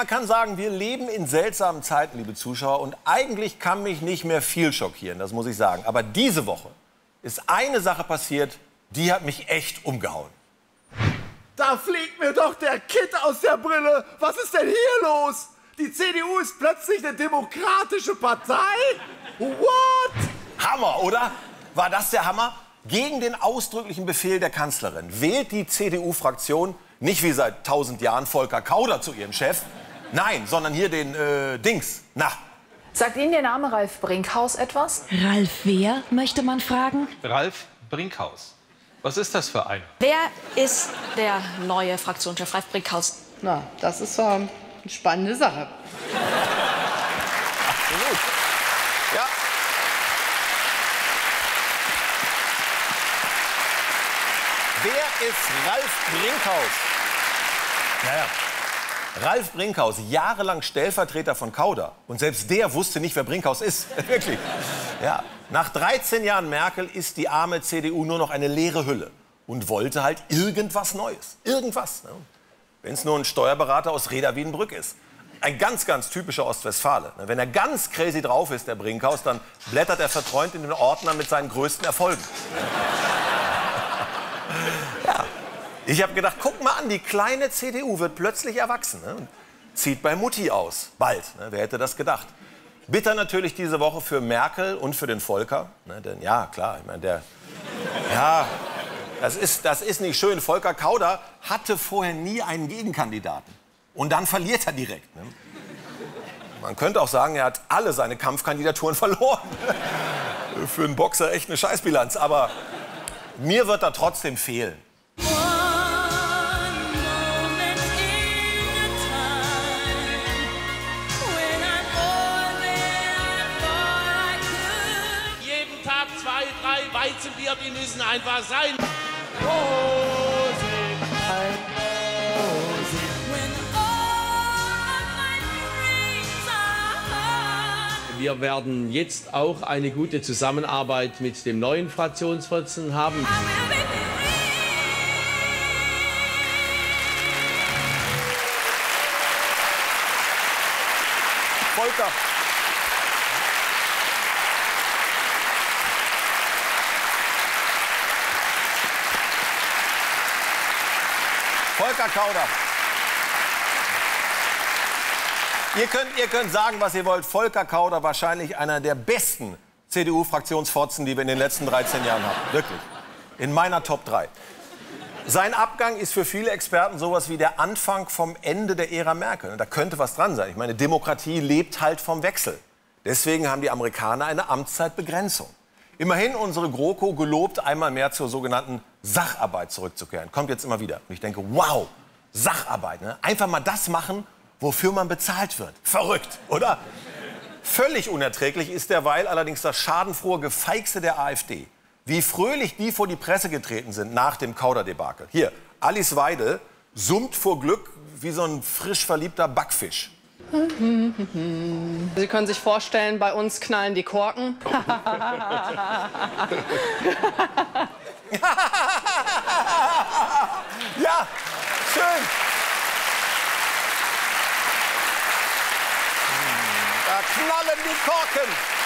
Man kann sagen, wir leben in seltsamen Zeiten, liebe Zuschauer. Und eigentlich kann mich nicht mehr viel schockieren, das muss ich sagen. Aber diese Woche ist eine Sache passiert, die hat mich echt umgehauen. Da fliegt mir doch der Kit aus der Brille. Was ist denn hier los? Die CDU ist plötzlich eine demokratische Partei? What? Hammer, oder? War das der Hammer? Gegen den ausdrücklichen Befehl der Kanzlerin wählt die CDU-Fraktion nicht wie seit tausend Jahren Volker Kauder zu ihrem Chef. Nein, sondern hier den äh, Dings. Na, Sagt Ihnen der Name Ralf Brinkhaus etwas? Ralf wer, möchte man fragen? Ralf Brinkhaus. Was ist das für einer? Wer ist der neue Fraktionschef Ralf Brinkhaus? Na, das ist ähm, eine spannende Sache. absolut. Ja. Wer ist Ralf Brinkhaus? Naja, Ralf Brinkhaus, jahrelang Stellvertreter von Kauder. Und selbst der wusste nicht, wer Brinkhaus ist. Wirklich. Ja. Nach 13 Jahren Merkel ist die arme CDU nur noch eine leere Hülle. Und wollte halt irgendwas Neues. Irgendwas. Ne? Wenn es nur ein Steuerberater aus Reda Wiedenbrück ist. Ein ganz, ganz typischer Ostwestfale. Ne? Wenn er ganz crazy drauf ist, der Brinkhaus, dann blättert er verträumt in den Ordner mit seinen größten Erfolgen. Ich habe gedacht, guck mal an, die kleine CDU wird plötzlich erwachsen ne? zieht bei Mutti aus. Bald. Ne? Wer hätte das gedacht? Bitter natürlich diese Woche für Merkel und für den Volker. Ne? Denn ja, klar, ich meine, der. Ja, das ist, das ist nicht schön. Volker Kauder hatte vorher nie einen Gegenkandidaten. Und dann verliert er direkt. Ne? Man könnte auch sagen, er hat alle seine Kampfkandidaturen verloren. für einen Boxer echt eine Scheißbilanz. Aber mir wird er trotzdem fehlen. Weizenbier, die müssen einfach sein. Wir werden jetzt auch eine gute Zusammenarbeit mit dem neuen Fraktionsvorsitzenden haben. Volker. Volker Kauder. Ihr könnt, ihr könnt sagen, was ihr wollt. Volker Kauder wahrscheinlich einer der besten CDU-Fraktionsfotzen, die wir in den letzten 13 Jahren haben. Wirklich. In meiner Top 3. Sein Abgang ist für viele Experten sowas wie der Anfang vom Ende der Ära Merkel. Da könnte was dran sein. Ich meine, Demokratie lebt halt vom Wechsel. Deswegen haben die Amerikaner eine Amtszeitbegrenzung. Immerhin unsere GroKo gelobt, einmal mehr zur sogenannten Sacharbeit zurückzukehren. Kommt jetzt immer wieder. Und ich denke, wow, Sacharbeit. Ne? Einfach mal das machen, wofür man bezahlt wird. Verrückt, oder? Völlig unerträglich ist derweil allerdings das schadenfrohe Gefeixe der AfD. Wie fröhlich die vor die Presse getreten sind nach dem Kauderdebakel. Hier, Alice Weidel summt vor Glück wie so ein frisch verliebter Backfisch. Sie können sich vorstellen, bei uns knallen die Korken. Ja, schön. Da knallen die Korken.